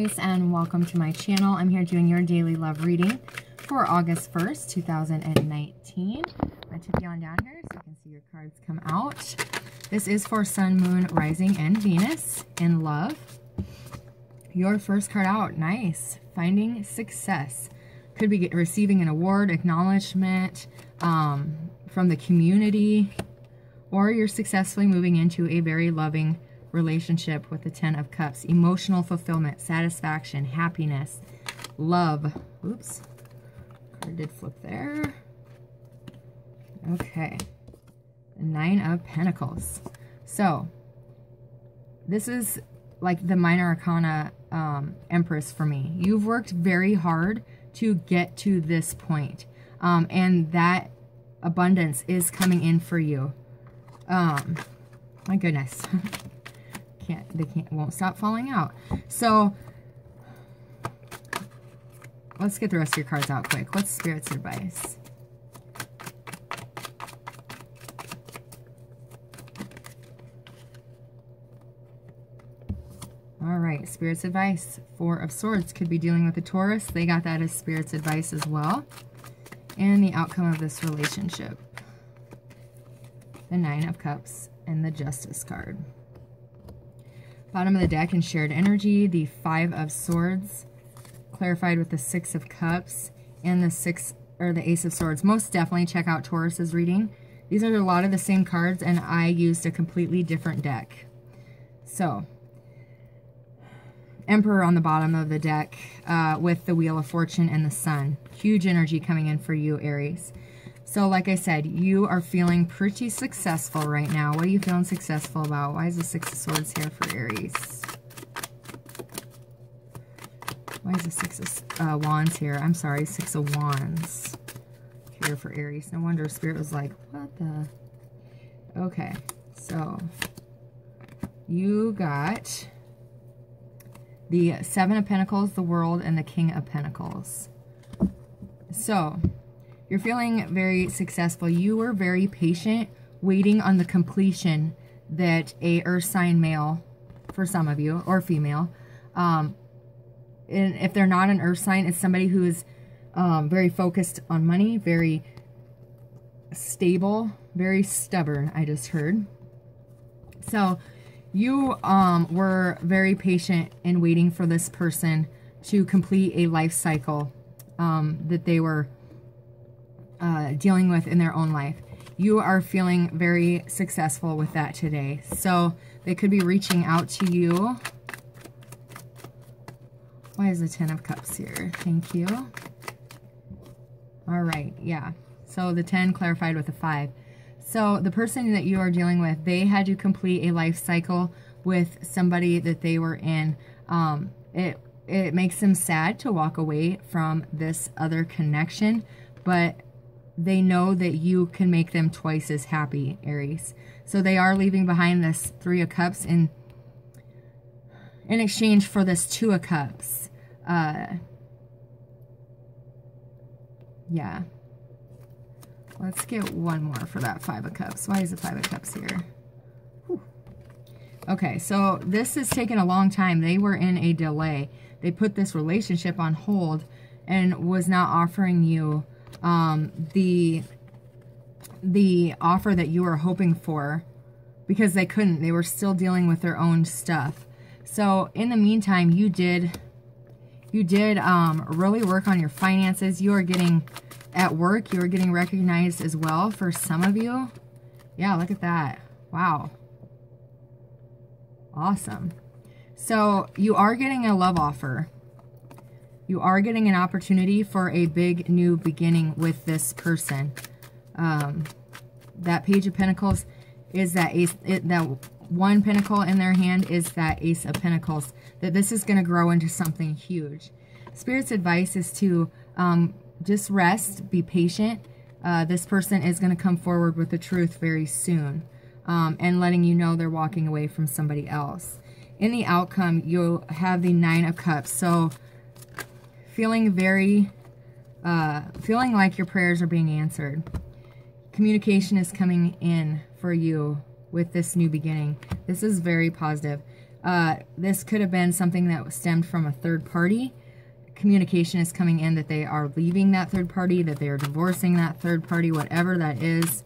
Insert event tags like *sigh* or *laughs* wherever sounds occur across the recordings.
And welcome to my channel. I'm here doing your daily love reading for August 1st, 2019. I tip you on down here so you can see your cards come out. This is for Sun, Moon, Rising, and Venus in love. Your first card out, nice. Finding success. Could be receiving an award, acknowledgement um, from the community, or you're successfully moving into a very loving relationship with the Ten of Cups. Emotional fulfillment, satisfaction, happiness, love. Oops. Card did flip there. Okay. Nine of Pentacles. So, this is like the minor arcana um, empress for me. You've worked very hard to get to this point. Um, and that abundance is coming in for you. Um, my goodness. *laughs* can't, they can't, won't stop falling out. So, let's get the rest of your cards out quick. What's Spirit's advice? All right, Spirit's advice. Four of Swords could be dealing with a Taurus. They got that as Spirit's advice as well. And the outcome of this relationship. The Nine of Cups and the Justice card. Bottom of the deck in shared energy, the Five of Swords, clarified with the Six of Cups, and the Six or the Ace of Swords. Most definitely check out Taurus's reading. These are a lot of the same cards, and I used a completely different deck. So, Emperor on the bottom of the deck uh, with the Wheel of Fortune and the Sun. Huge energy coming in for you, Aries. So like I said, you are feeling pretty successful right now. What are you feeling successful about? Why is the Six of Swords here for Aries? Why is the Six of uh, Wands here? I'm sorry, Six of Wands here for Aries. No wonder Spirit was like, what the? Okay, so you got the Seven of Pentacles, the World, and the King of Pentacles. So, you're feeling very successful. You were very patient, waiting on the completion that a earth sign male, for some of you, or female, um, and if they're not an earth sign, it's somebody who is um, very focused on money, very stable, very stubborn, I just heard. So you um, were very patient in waiting for this person to complete a life cycle um, that they were uh, dealing with in their own life. You are feeling very successful with that today. So they could be reaching out to you. Why is the Ten of Cups here? Thank you. All right, yeah. So the 10 clarified with a 5. So the person that you are dealing with, they had to complete a life cycle with somebody that they were in. Um, it it makes them sad to walk away from this other connection, but they know that you can make them twice as happy, Aries. So they are leaving behind this Three of Cups in, in exchange for this Two of Cups. Uh, yeah. Let's get one more for that Five of Cups. Why is the Five of Cups here? Whew. Okay, so this has taken a long time. They were in a delay. They put this relationship on hold and was not offering you um, the the offer that you were hoping for because they couldn't. They were still dealing with their own stuff. So in the meantime, you did you did um, really work on your finances. You are getting at work. You are getting recognized as well for some of you. Yeah, look at that. Wow. Awesome. So you are getting a love offer you are getting an opportunity for a big new beginning with this person. Um, that Page of Pentacles is that ace, it, that one pentacle in their hand is that Ace of Pentacles. That this is going to grow into something huge. Spirit's advice is to um, just rest, be patient. Uh, this person is going to come forward with the truth very soon. Um, and letting you know they're walking away from somebody else. In the outcome, you'll have the Nine of Cups. So feeling very, uh, feeling like your prayers are being answered. Communication is coming in for you with this new beginning. This is very positive. Uh, this could have been something that stemmed from a third party. Communication is coming in that they are leaving that third party, that they are divorcing that third party, whatever that is.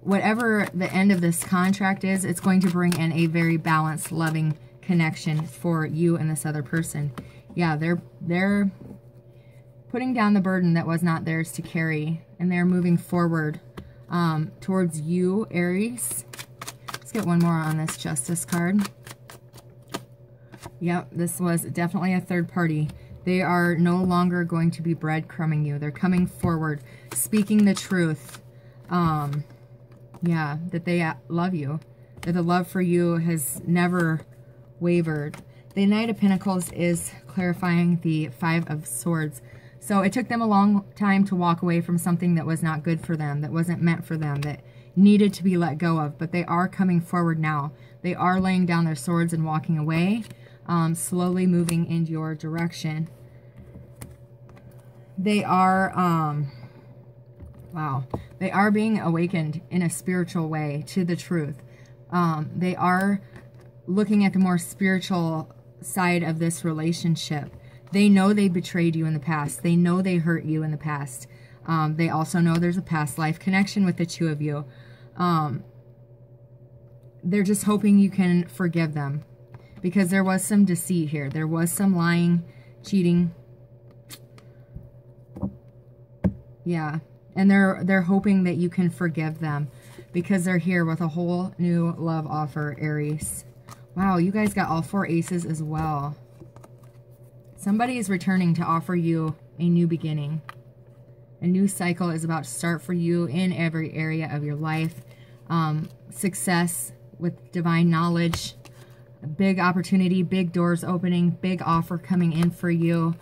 Whatever the end of this contract is, it's going to bring in a very balanced, loving connection for you and this other person. Yeah, they're they're putting down the burden that was not theirs to carry, and they're moving forward um, towards you, Aries. Let's get one more on this Justice card. Yep, this was definitely a third party. They are no longer going to be breadcrumbing you. They're coming forward, speaking the truth. Um, yeah, that they love you. That the love for you has never wavered. The Knight of Pentacles is clarifying the Five of Swords. So it took them a long time to walk away from something that was not good for them, that wasn't meant for them, that needed to be let go of. But they are coming forward now. They are laying down their swords and walking away, um, slowly moving in your direction. They are, um, wow, they are being awakened in a spiritual way to the truth. Um, they are looking at the more spiritual side of this relationship. They know they betrayed you in the past. They know they hurt you in the past. Um, they also know there's a past life connection with the two of you. Um, they're just hoping you can forgive them because there was some deceit here. There was some lying, cheating. Yeah. And they're they're hoping that you can forgive them because they're here with a whole new love offer, Aries. Wow, you guys got all four aces as well. Somebody is returning to offer you a new beginning. A new cycle is about to start for you in every area of your life. Um, success with divine knowledge, a big opportunity, big doors opening, big offer coming in for you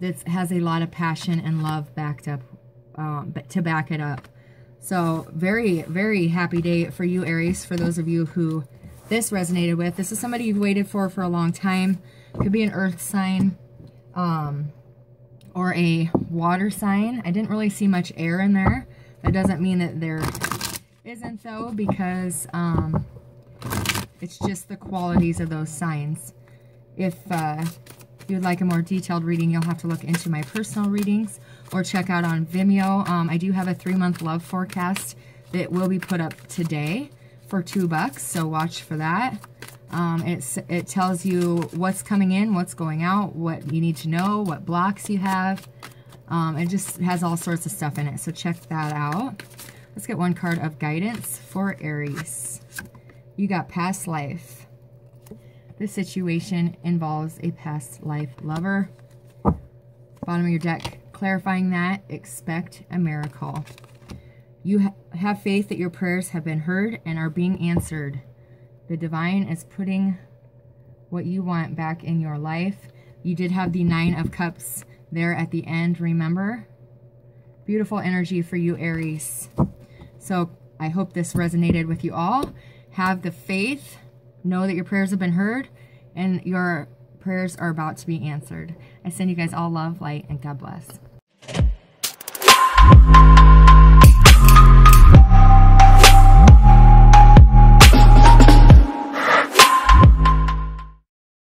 that has a lot of passion and love backed up um, to back it up. So very, very happy day for you, Aries, for those of you who this resonated with. This is somebody you've waited for for a long time. Could be an earth sign um, or a water sign. I didn't really see much air in there. That doesn't mean that there isn't though because um, it's just the qualities of those signs. If uh, you'd like a more detailed reading, you'll have to look into my personal readings or check out on Vimeo. Um, I do have a three-month love forecast that will be put up today for two bucks, so watch for that. Um, it tells you what's coming in, what's going out, what you need to know, what blocks you have. Um, it just has all sorts of stuff in it, so check that out. Let's get one card of guidance for Aries. You got past life. This situation involves a past life lover. Bottom of your deck, clarifying that, expect a miracle. You ha have faith that your prayers have been heard and are being answered. The divine is putting what you want back in your life. You did have the Nine of Cups there at the end, remember? Beautiful energy for you, Aries. So I hope this resonated with you all. Have the faith. Know that your prayers have been heard and your prayers are about to be answered. I send you guys all love, light, and God bless.